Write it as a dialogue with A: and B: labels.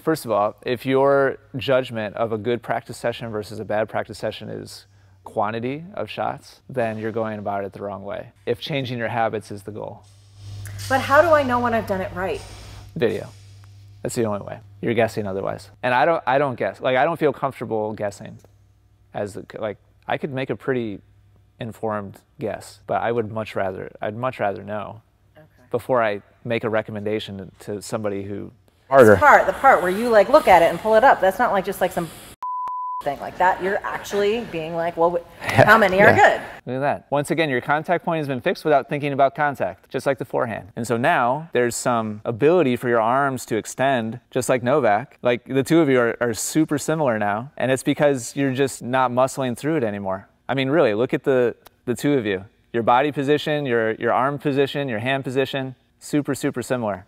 A: First of all, if your judgment of a good practice session versus a bad practice session is quantity of shots, then you're going about it the wrong way. If changing your habits is the goal.
B: But how do I know when I've done it right?
A: Video. That's the only way. You're guessing otherwise. And I don't I don't guess. Like I don't feel comfortable guessing as like I could make a pretty informed guess, but I would much rather I'd much rather know
B: Okay.
A: before I make a recommendation to somebody who harder.
B: part, the part where you like look at it and pull it up. That's not like just like some thing like that. You're actually being like, well, how many are good?
A: Look at that. Once again, your contact point has been fixed without thinking about contact, just like the forehand. And so now there's some ability for your arms to extend, just like Novak. Like the two of you are, are super similar now, and it's because you're just not muscling through it anymore. I mean, really, look at the, the two of you. Your body position, your, your arm position, your hand position, super, super similar.